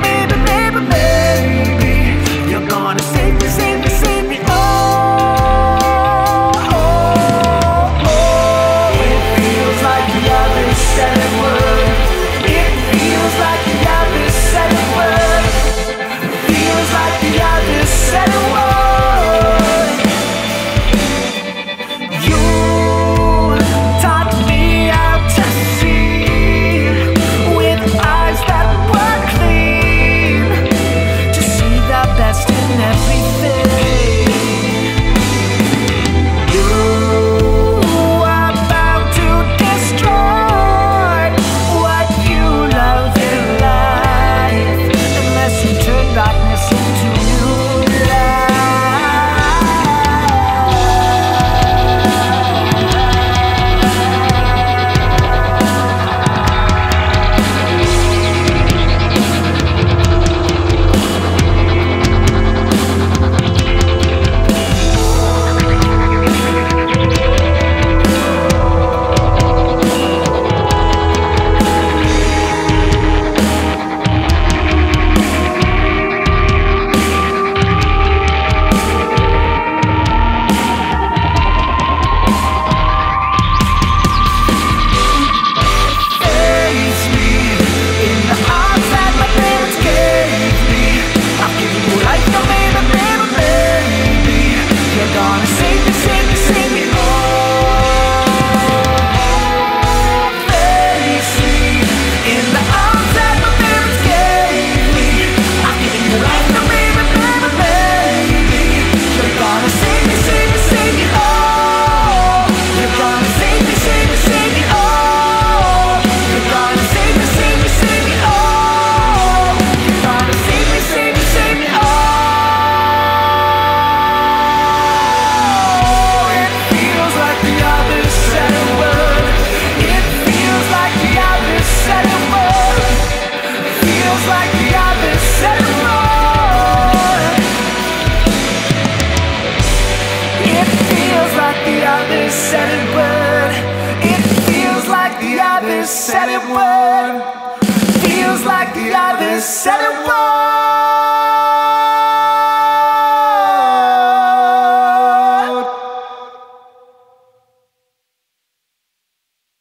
baby, baby, baby. the others said it would. It feels like the others said it would. Feels like the others said it would.